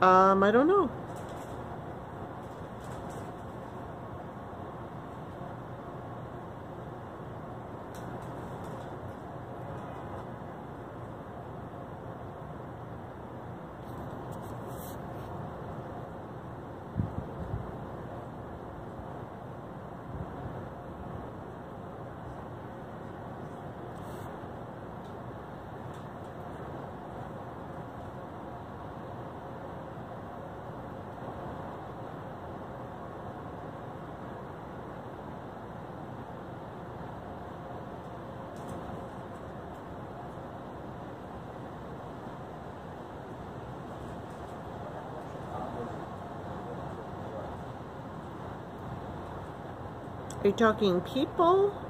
Um, I don't know. Are you talking people?